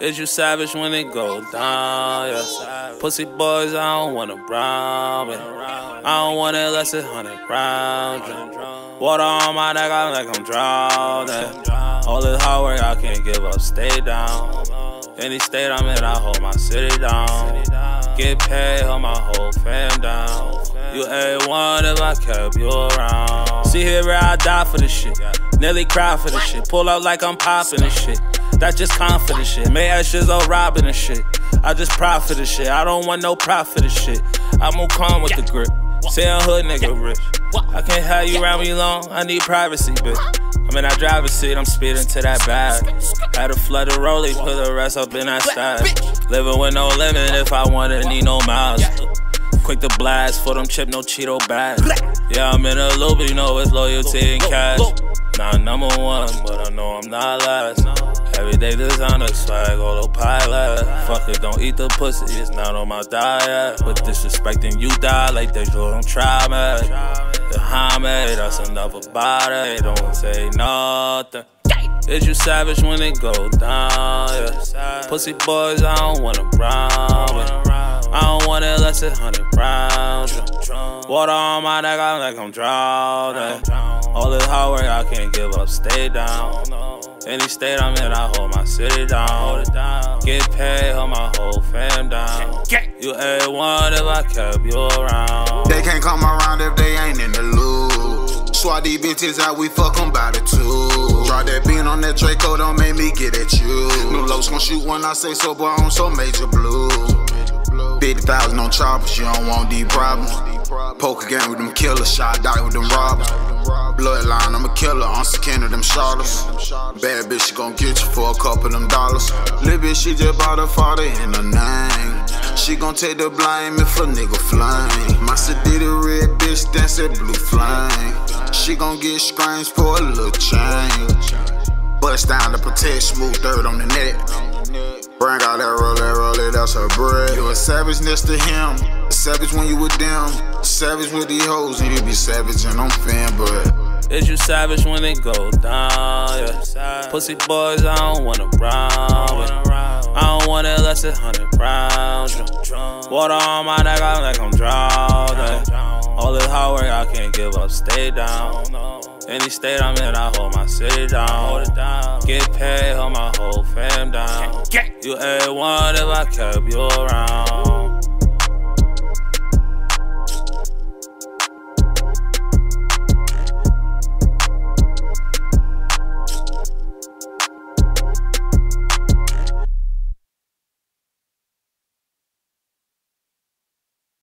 Is you savage when it go down? Yeah. Pussy boys, I don't wanna brown. Yeah. I don't want it less than 100 rounds. Yeah. Water on my neck, I'm like I'm drowning. All this hard work, I can't give up, stay down. Any state I'm in, I hold my city down. Get paid, hold my whole fam down. You A1 if I kept you around. See here where I die for this shit. Nearly cry for this shit. Pull up like I'm popping this shit. That's just confident shit. May ashes all robbing and shit. I just profit this shit. I don't want no profit this shit. I move calm with the grip. Say I'm hood nigga rich. I can't have you around me long. I need privacy, bitch. I'm in that driver's seat, I'm speeding to that bag. Had a flood of rollie, put the rest up in that stash. Living with no limit if I wanted, need no miles. Quick to blast for them chip, no Cheeto bags. Yeah, I'm in a loop, you know it's loyalty and cash. Not number one, but I know I'm not last. Everyday designer swag, autopilot. Fuck it, don't eat the pussy, it's not on my diet. But disrespecting you die like they don't try me. The homie, that's enough about it. Don't say nothing. Is you savage when it go down? Yeah. Pussy boys, I don't want a brown. Yeah. I don't want it less than 100 rounds. Yeah. Water on my neck, I'm like I'm drowning. All this hard work, I can't give up, stay down. Any state I'm in, I hold my city down. Hold it down. Get paid, hold my whole fam down. You A1 if I kept you around. They can't come around if they ain't in the loop. Swat these bitches out, we fuck them by the two. Drop that bean on that Draco, don't make me get at you. No lows gon' shoot when I say so, boy, I'm so major blue. 50,000 on choppers, you don't want these problems. Poker game with them killers, shot die with them robbers. Bloodline, I'm a killer, I'm skin of them charlottes. Bad bitch, she gon' get you for a couple of them dollars. Little bitch, she just bought her father in her name. She gon' take the blame if a nigga flame. My the red bitch, dance that blue flame. She gon' get screams for a little change. Bust down to protect, smooth dirt on the neck. Bring out that roll, that that's her bread. You a savage next to him. A savage when you with them. A savage with these hoes, and you be savage and I'm fan, but. Is you savage when it go down? Yeah. Pussy boys, I don't wanna brown. Yeah. I don't want it less than 100 rounds. Yeah. Water on my neck, I'm like I'm drowning. All this hard work, I can't give up, stay down. Any state I'm in, I hold my city down. Get paid, hold my whole fam down. You A1 if I kept you around.